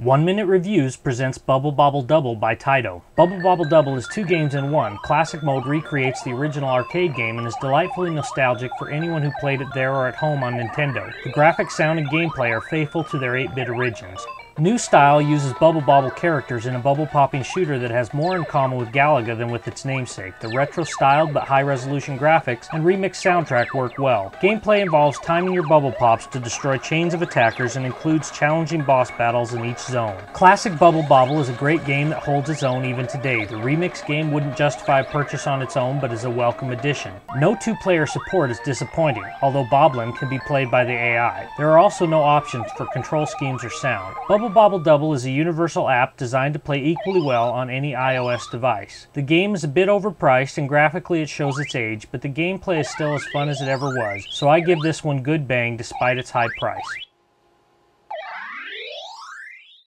One Minute Reviews presents Bubble Bobble Double by Taito. Bubble Bobble Double is two games in one. Classic mode recreates the original arcade game and is delightfully nostalgic for anyone who played it there or at home on Nintendo. The graphics, sound, and gameplay are faithful to their 8-bit origins. New Style uses Bubble Bobble characters in a bubble popping shooter that has more in common with Galaga than with its namesake. The retro styled but high resolution graphics and remixed soundtrack work well. Gameplay involves timing your bubble pops to destroy chains of attackers and includes challenging boss battles in each zone. Classic Bubble Bobble is a great game that holds its own even today. The remix game wouldn't justify purchase on its own but is a welcome addition. No two player support is disappointing, although Bobblen can be played by the AI. There are also no options for control schemes or sound. Bubble Bobble Double is a universal app designed to play equally well on any iOS device. The game is a bit overpriced and graphically it shows its age, but the gameplay is still as fun as it ever was, so I give this one good bang despite its high price.